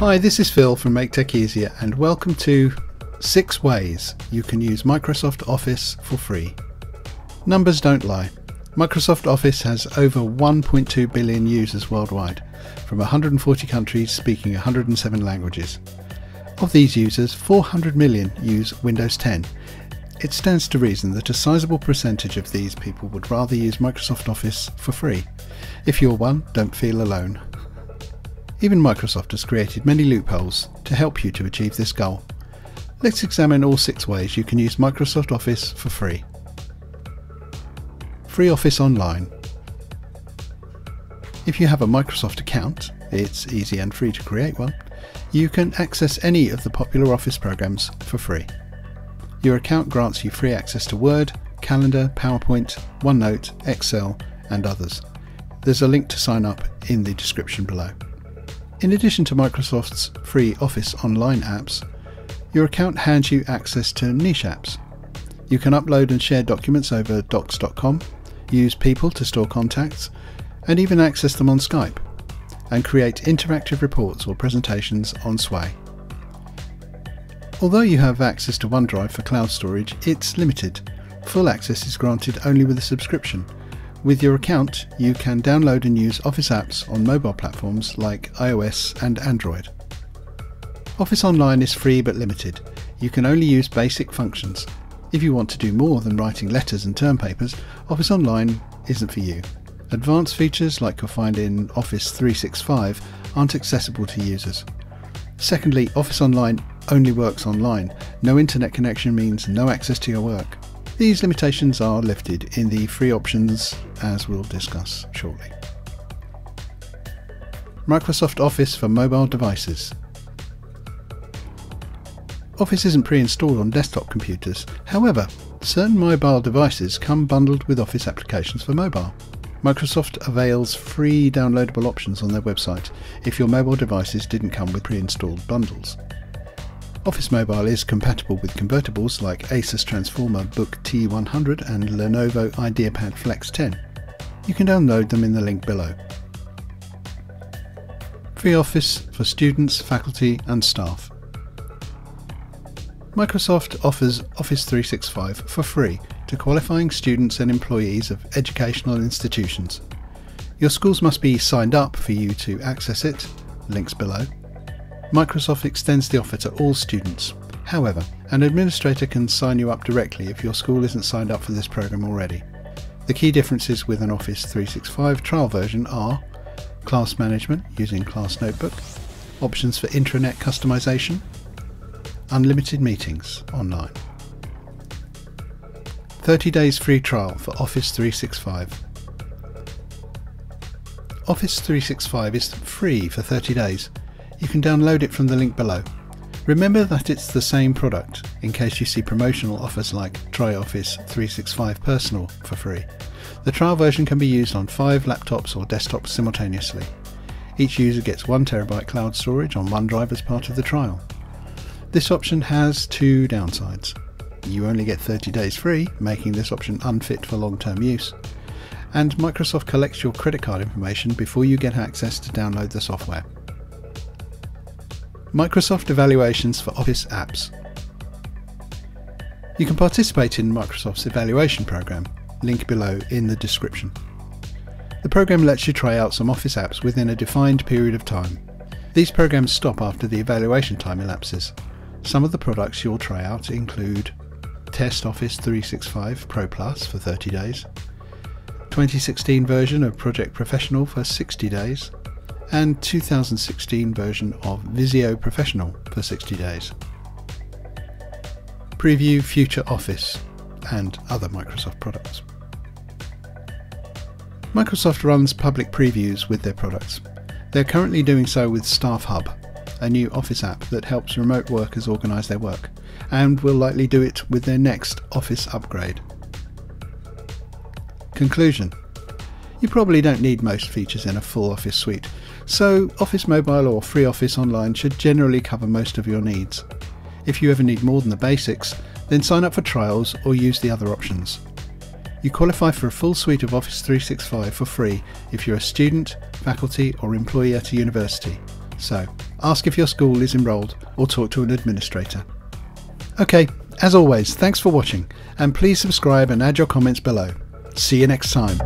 Hi, this is Phil from Make Tech Easier, and welcome to 6 Ways You Can Use Microsoft Office for Free. Numbers don't lie. Microsoft Office has over 1.2 billion users worldwide, from 140 countries speaking 107 languages. Of these users, 400 million use Windows 10. It stands to reason that a sizable percentage of these people would rather use Microsoft Office for free. If you're one, don't feel alone. Even Microsoft has created many loopholes to help you to achieve this goal. Let's examine all six ways you can use Microsoft Office for free. Free Office Online. If you have a Microsoft account, it's easy and free to create one, you can access any of the popular Office programs for free. Your account grants you free access to Word, Calendar, PowerPoint, OneNote, Excel, and others. There's a link to sign up in the description below. In addition to Microsoft's free Office Online apps, your account hands you access to niche apps. You can upload and share documents over docs.com, use people to store contacts, and even access them on Skype, and create interactive reports or presentations on Sway. Although you have access to OneDrive for cloud storage, it's limited. Full access is granted only with a subscription, with your account, you can download and use Office apps on mobile platforms like iOS and Android. Office Online is free but limited. You can only use basic functions. If you want to do more than writing letters and term papers, Office Online isn't for you. Advanced features like you'll find in Office 365 aren't accessible to users. Secondly, Office Online only works online. No internet connection means no access to your work. These limitations are lifted in the free options as we'll discuss shortly. Microsoft Office for mobile devices. Office isn't pre-installed on desktop computers, however, certain mobile devices come bundled with Office applications for mobile. Microsoft avails free downloadable options on their website if your mobile devices didn't come with pre-installed bundles. Office Mobile is compatible with convertibles like Asus Transformer Book T100 and Lenovo IdeaPad Flex 10. You can download them in the link below. Free Office for students, faculty and staff. Microsoft offers Office 365 for free to qualifying students and employees of educational institutions. Your schools must be signed up for you to access it, links below. Microsoft extends the offer to all students. However, an administrator can sign you up directly if your school isn't signed up for this program already. The key differences with an Office 365 trial version are class management using Class Notebook, options for intranet customization, unlimited meetings online. 30 days free trial for Office 365. Office 365 is free for 30 days you can download it from the link below. Remember that it's the same product in case you see promotional offers like Try Office 365 Personal for free. The trial version can be used on five laptops or desktops simultaneously. Each user gets 1TB cloud storage on OneDrive as part of the trial. This option has two downsides. You only get 30 days free, making this option unfit for long-term use. And Microsoft collects your credit card information before you get access to download the software. Microsoft Evaluations for Office Apps. You can participate in Microsoft's evaluation program, link below in the description. The program lets you try out some Office apps within a defined period of time. These programs stop after the evaluation time elapses. Some of the products you'll try out include Test Office 365 Pro Plus for 30 days, 2016 version of Project Professional for 60 days, and 2016 version of Visio Professional for 60 days. Preview Future Office and other Microsoft products. Microsoft runs public previews with their products. They're currently doing so with StaffHub, a new Office app that helps remote workers organise their work, and will likely do it with their next Office upgrade. Conclusion You probably don't need most features in a full Office suite, so Office Mobile or Free Office Online should generally cover most of your needs. If you ever need more than the basics, then sign up for trials or use the other options. You qualify for a full suite of Office 365 for free if you're a student, faculty or employee at a university. So, ask if your school is enrolled, or talk to an administrator. Okay, as always, thanks for watching, and please subscribe and add your comments below. See you next time.